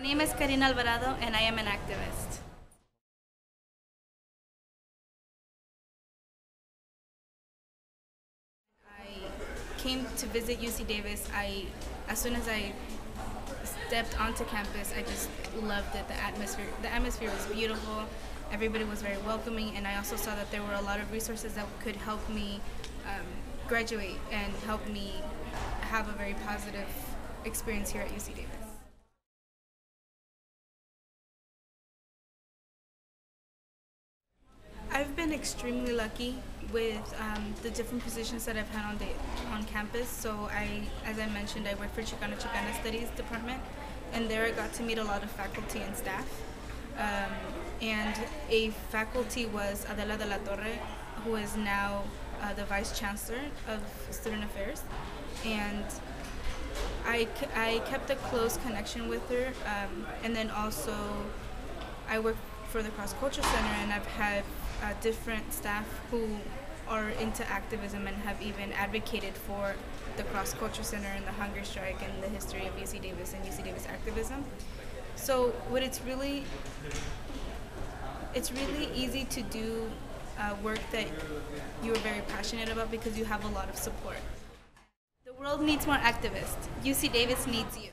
My name is Karina Alvarado and I am an activist. I came to visit UC Davis. I, as soon as I stepped onto campus, I just loved it. The atmosphere, the atmosphere was beautiful. Everybody was very welcoming, and I also saw that there were a lot of resources that could help me um, graduate and help me have a very positive experience here at UC Davis. Been extremely lucky with um, the different positions that I've had on the on campus. So I, as I mentioned, I work for Chicano Chicana Studies Department, and there I got to meet a lot of faculty and staff. Um, and a faculty was Adela de la Torre, who is now uh, the vice chancellor of student affairs, and I, I kept a close connection with her, um, and then also I work for the Cross Culture Center, and I've had uh, different staff who are into activism and have even advocated for the Cross Culture Center and the hunger strike and the history of UC Davis and UC Davis activism. So what it's really it's really easy to do uh, work that you're very passionate about because you have a lot of support. The world needs more activists. UC Davis needs you.